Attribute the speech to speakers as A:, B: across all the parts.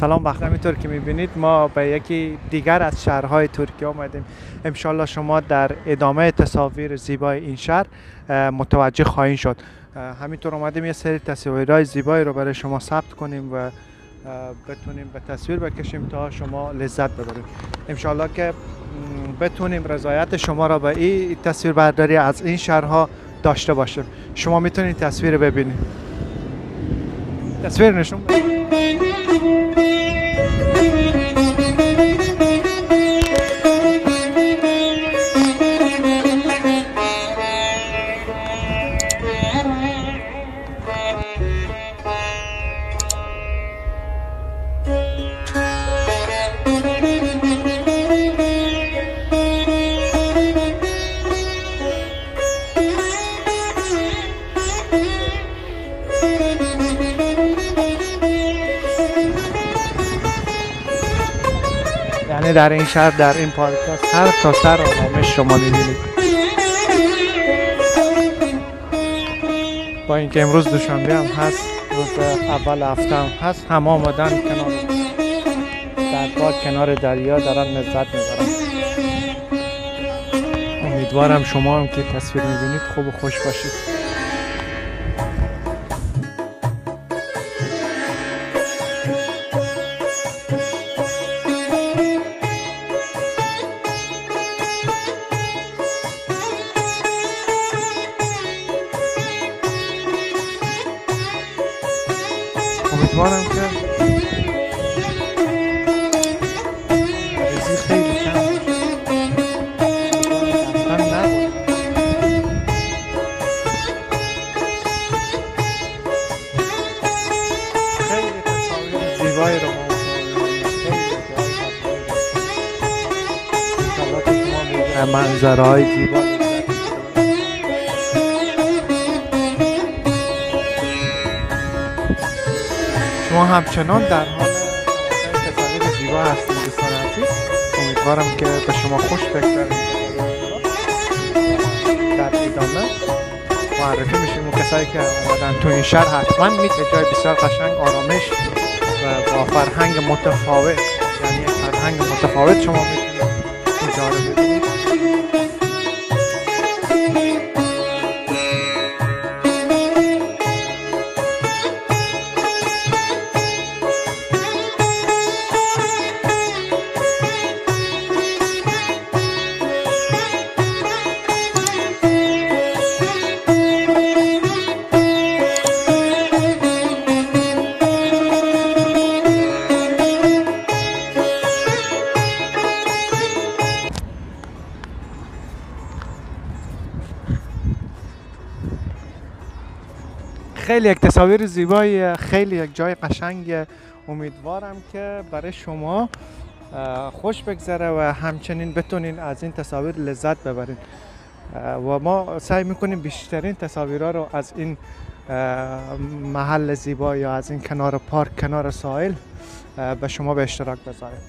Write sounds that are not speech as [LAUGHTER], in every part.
A: سلام وقت همینطور که می‌بینید ما به یکی دیگر از شهرهای ترکیه آمدیم. امشالله شما در ادامه تصاویر زیبای این شهر متوجه خواهید شد. همینطور آمدیم یه سری تصویرهای زیبایی رو برای شما ثبت کنیم و بتونیم به تصویر بکشیم تا شما لذت ببرید. انشالله که بتونیم رضایت شما را به این تصویر برداری از این شهرها داشته باشیم. شما می‌تونید تصویر ببینید. تصویر نشون در این شهر در این پارک سر تا سر آرامش شما می‌بینید. با اینکه امروز دوشنبه هم هست روز اول هفته هم هست همه آمدن کنار در پارک کنار دریا دارن لذت می‌برن. امیدوارم شما هم که تصویر می‌بینید خوب و خوش باشید. منظره های زیبا. شما همچنان در حال تصاویر زیبا هستید دوستان امیدوارم که به شما خوش بگذره. در ادامه معرفی میشیم و کسایی که اومدن تو این شهر حتما می‌تونه جای بسیار قشنگ آرامش و با فرهنگ متفاوت یعنی فرهنگ متفاوت شما می‌تونید اینجا رو تصاویر زیبایی خیلی یک جای قشنگ امیدوارم که برای شما خوش بگذره و همچنین بتونین از این تصاویر لذت ببرین. و ما سعی می‌کنیم بیشترین تصاویرها رو از این محل زیبا یا از این کنار پارک کنار ساحل به شما به اشتراک بذاریم.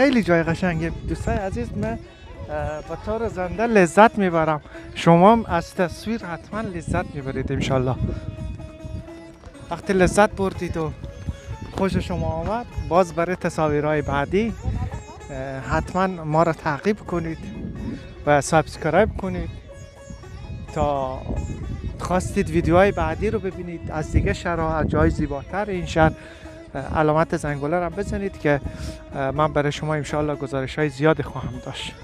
A: خیلی جای قشنگه. دوستای عزیز من با طور زنده لذت می‌برم. شما از تصویر حتما لذت می‌برید انشالله. وقتی لذت بردید و خوش شما آمد باز برای تصاویرهای بعدی حتما ما را تعقیب کنید و سابسکرایب کنید تا خواستید ویدیوهای بعدی رو ببینید. از دیگه شهرها جای زیباتر این شهر. علامت زنگوله را بزنید که من برای شما انشاءالله گزارش های زیادی خواهم داشت.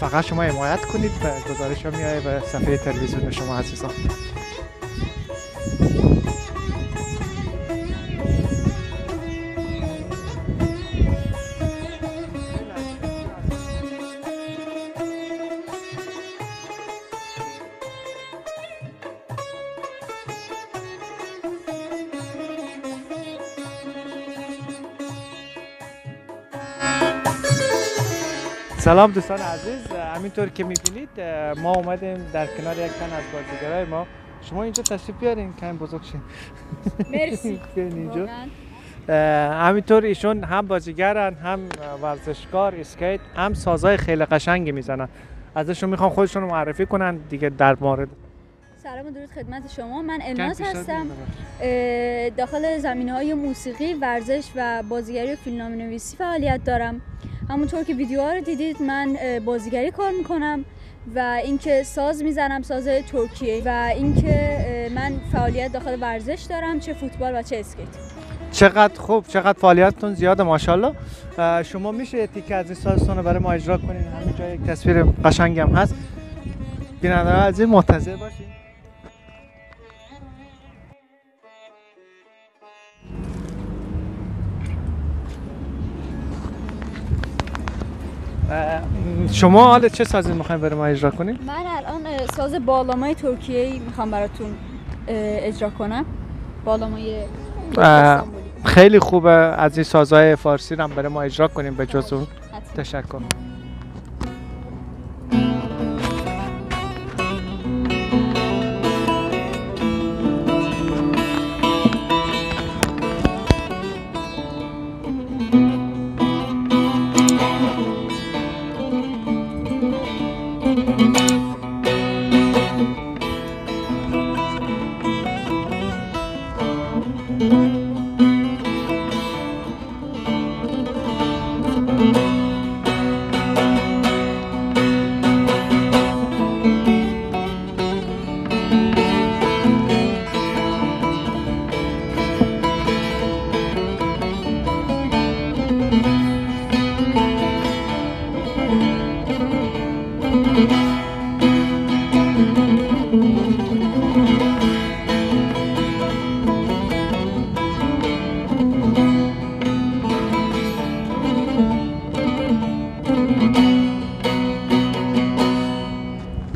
A: فقط شما حمایت کنید و گزارش ها میایه به صفحه تلویزیون شما عزیزان. سلام دوستان عزیز. همینطور که می‌بینید ما اومدیم در کنار یک تن از بازیگرای ما. شما اینجا تشریف بیارین کم بزرگ شین.
B: مرسی. [LAUGHS]
A: اینجا. همینطور ایشون هم بازیگرن هم ورزشکار اسکیت هم سازهای خیلی قشنگی می‌زنن. ازشون می‌خوام خودشون رو معرفی کنن دیگه در مورد
B: سلام و درود خدمت شما. من الناز
A: پیشتر
B: هستم داخل زمینه های موسیقی ورزش و بازیگری و فیلمنامه نویسی فعالیت دارم. همونطور که ویدیوها رو دیدید من بازیگری کار می‌کنم و اینکه ساز می‌زنم ساز ترکیه و اینکه من فعالیت داخل ورزش دارم چه فوتبال و چه اسکیت.
A: چقدر خوب چقدر فعالیتتون زیاده ماشاءالله. شما میشه تیکه از این سازتون رو برای ما اجرا کنین؟ همینجا یک تصویر قشنگی هم هست. بیننده عزیز منتظر باشین. شما حالا چه سازی می‌خواین برای ما اجرا کنین؟
B: من الان ساز بالامای ترکیه می‌خوام براتون اجرا کنم بالامای.
A: خیلی خوبه از این سازهای فارسی رو هم برای ما اجرا کنیم به جز اون. تشکر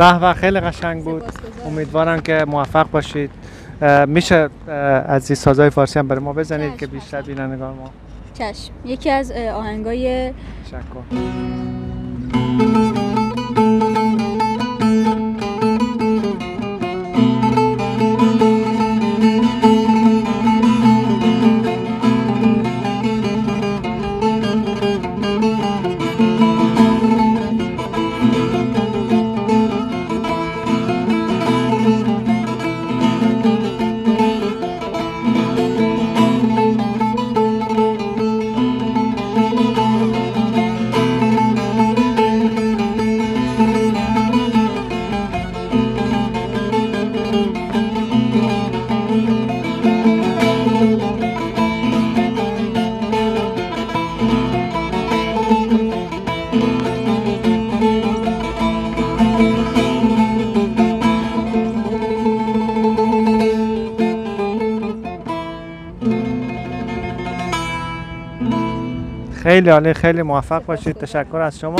A: به به خیلی قشنگ بود. امیدوارم که موفق باشید میشه از این سازهای فارسی هم برای ما بزنید که. بیشتر بینندگان ما
B: چشم یکی از آهنگای
A: تشکر خیلی عالی خیلی موفق باشید. تشکر از شما.